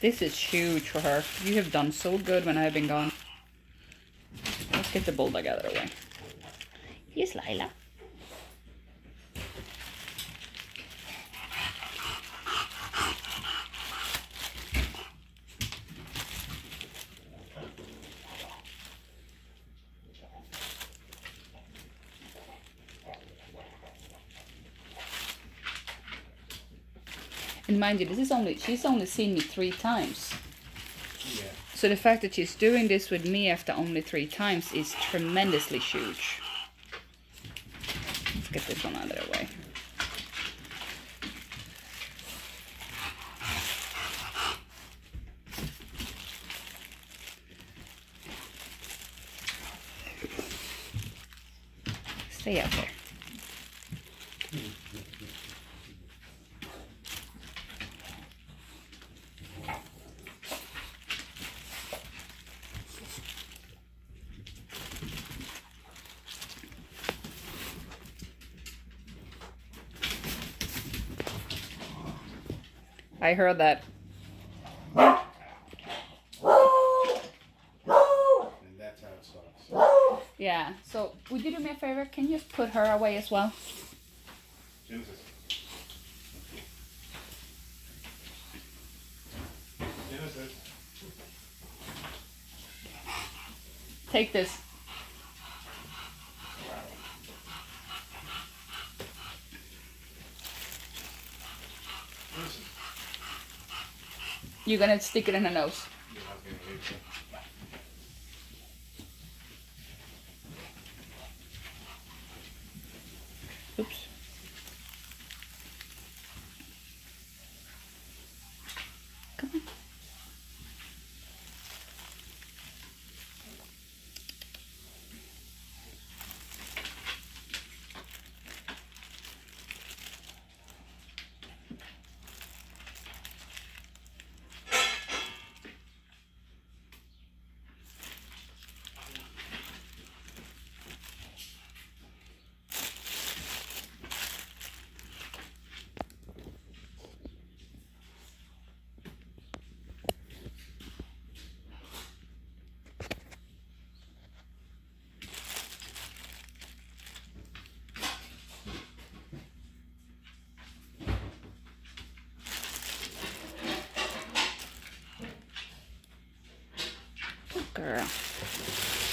This is huge for her. You have done so good when I've been gone. Let's get the bulldog out of the way. Here's Lila. And mind you, this is only she's only seen me three times. Yeah. So the fact that she's doing this with me after only three times is tremendously huge. Let's get this one out of the way. Stay out there. I heard that. And that's how it starts. Yeah. So would you do me a favor? Can you just put her away as well? Genesis. Genesis. Take this. You're gonna stick it in her nose. Girl.